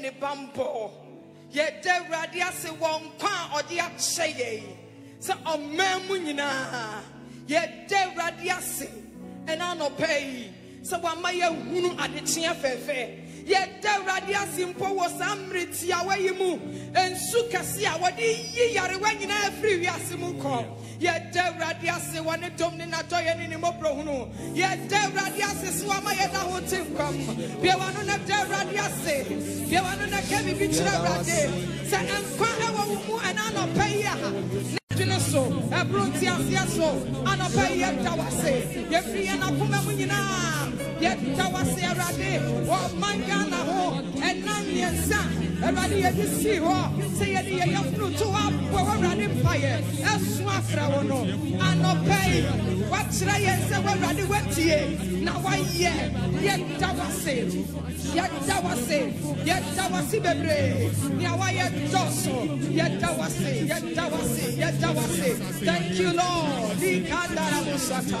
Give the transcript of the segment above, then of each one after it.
ne ne bambɔ yɛda awurade ase wɔ nkwa a ɔde akyɛ yɛn. Sɛ ɔman mu nyinaa yɛda awurade ase. Ɛna anɔpa yi sɛ wama yɛhunu adekyeɛ fɛɛfɛ yɛda awurade ase mpo wɔ saa mmere tiawa yi mu. Nsu kɛse a wɔde yi yarewa nyinaa afiri wiase mu kɔ yɛda awurade ase wɔ ne dom ne n'adɔyɛ ne ne mmɔborɔhunu yɛda awurade ase so wama yɛda ho te nkɔm biawa no na da awurade ase biawa no na ka so ɛboro nteaseɛ so anɔpa yi yɛda wase yɛfiri yɛn akoma mu nyinaa yɛda wase awurade ɔman ghana ho ɛna mmiɛnsa awurade yɛde sii hɔ sɛ yɛde yɛyɛ furuto abɔ w'awurade mpayɛ ɛso afrɛ wo no anɔpa yi wakyerɛ yɛn sɛ w'awurade watie na wayɛ yɛda wase yɛda wase yɛda wase bebree nea wayɛ dɔso yɛda wase yɛda wase yɛda wase thank you lord. Ikandaramusata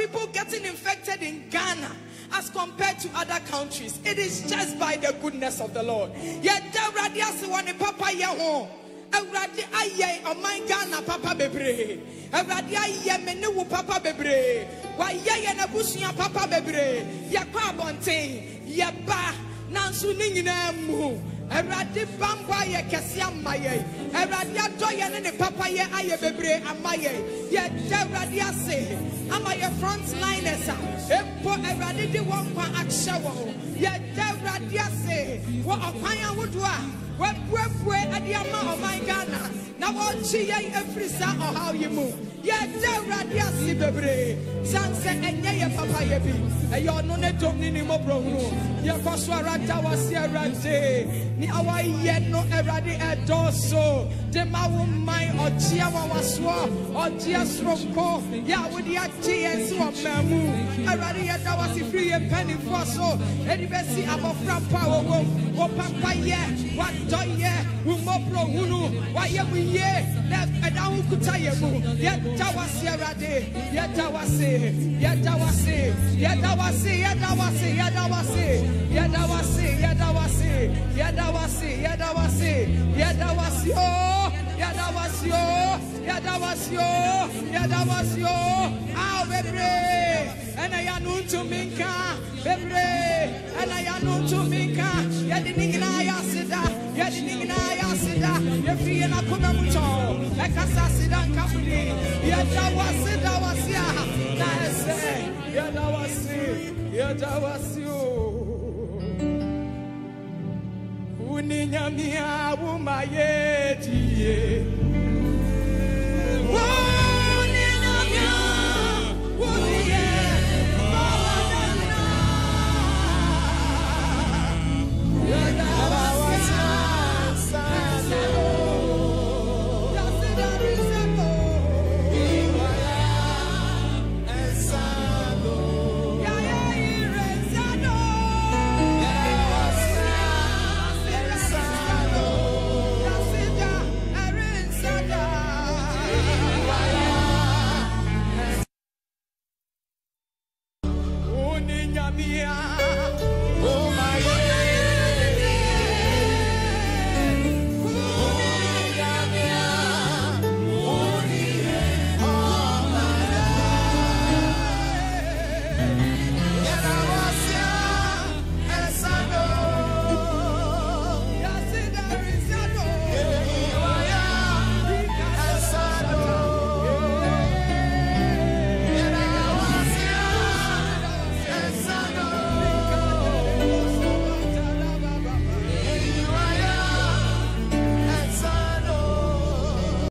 people getting infected in ghana as compared to other countries. It is just by the goodness of the lord. Wɔ ne awurade ayɛ ɔman ghana papa bebree awurade ayɛ me ne wo papa bebree wayɛ yɛn abusua papa bebree abɔnten nanso ne nyinaa mu awurade bambɔ ayɛ kɛse ama yɛn. Awurade adɔ yɛn ne ne papa yɛ ayɛ bebree ama yɛn. Yɛda awurade ase. Ama yɛ front liners a mpo awurade de wɔn nkwa ahyɛ wɔn yɛda awurade ase. Wɔ ɔkwan ahodoɔ a wabuebue ade ama ɔman ghana na wɔnkye yɛn afiri saa ɔhaw yi mu yɛda awurade ase bebree san sɛ ɛnyɛ yɛ papayɛ bi ɛyɛ ɔno ne dom ne ne mmɔborɔhunu yɛkɔ so awurada wase awurade ne awayɛ no awurade ɛdɔɔso de ma wo man ɔkyea wawasoɔ ɔgyeɛ soronko yɛ a wode agye yɛn se wɔ man mu awurade yɛda wase firi yɛ mpanimfoɔ so ɛde bɛsi abɔfra mpa a wɔwɔ mu wo wadɔyɛ wo mmɔborɔhunu wayɛ wo yie na ɛda ho kuta yɛ mu yɛda wase awurade yɛda wase yɛda wase yɛda wase yɛda wase yɛda wase yɛda wase yɛda wase yɛda wase yɛda wase akoma mu tɔn ɛkasa aseda nkafuni yɛda wase da wase a na ɛsɛ yɛda wase yɛda wase o wuni nyamia wuma die. Oh my